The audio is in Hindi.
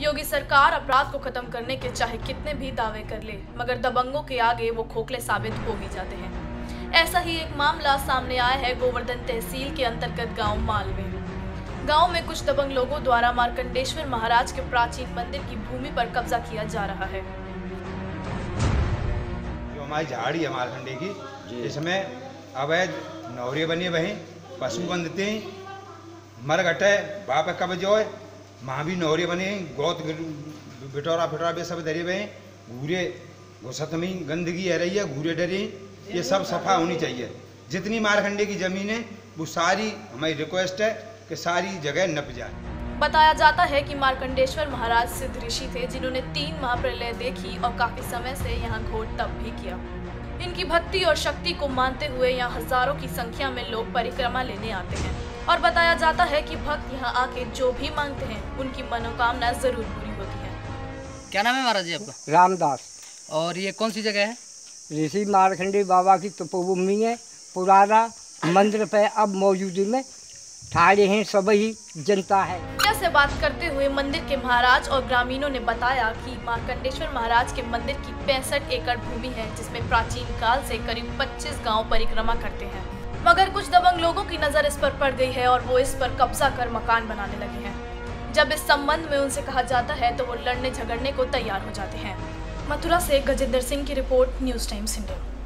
योगी सरकार अपराध को खत्म करने के चाहे कितने भी दावे कर ले मगर दबंगों के आगे वो खोखले साबित हो ही जाते हैं। ऐसा ही एक मामला सामने आया है गोवर्धन तहसील के अंतर्गत गाँव माल में। गाँव में कुछ दबंग लोगों द्वारा मार्कंडेश्वर महाराज के प्राचीन मंदिर की भूमि पर कब्जा किया जा रहा है। जो हमारी झाड़ी है मारखंडे की इसमें अवैध नौरे बने हुए हैं पशु बंधते मरघट है बाप कब्जो है माँ भी नौरे बने, गौत बिटोरा फिटोरा भी सब धरे हुए घूरे घुसत में गंदगी है रही है, घूरे डरे, ये सब सफ़ा होनी चाहिए। जितनी मारखंडे की ज़मीन है, वो सारी हमारी रिक्वेस्ट है कि सारी जगह नप जाए। बताया जाता है कि मार्कंडेश्वर महाराज सिद्ध ऋषि थे, जिन्होंने तीन महाप्रलय देखी और काफ़ी समय से यहाँ घोर तप भी किया। इनकी भक्ति और शक्ति को मानते हुए यहाँ हज़ारों की संख्या में लोग परिक्रमा लेने आते हैं। और बताया जाता है कि भक्त यहाँ आके जो भी मांगते हैं उनकी मनोकामना ज़रूर पूरी होती है। क्या नाम है महाराज जी आपका? रामदास। और ये कौन सी जगह है? ऋषि मारखंडी बाबा की तपोभूमि है पुराना मंदिर पे अब मौजूदी में ठाड़े हैं सभी जनता है। से बात करते हुए मंदिर के महाराज और ग्रामीणों ने बताया कि मार्कंडेश्वर महाराज के मंदिर की पैंसठ एकड़ भूमि है, जिसमें प्राचीन काल से करीब 25 गाँव परिक्रमा करते हैं। मगर कुछ दबंग लोगों की नज़र इस पर पड़ गई है और वो इस पर कब्जा कर मकान बनाने लगे हैं। जब इस संबंध में उनसे कहा जाता है तो वो लड़ने झगड़ने को तैयार हो जाते हैं। मथुरा से गजेंद्र सिंह की रिपोर्ट, न्यूज़ टाइम्स इंडिया।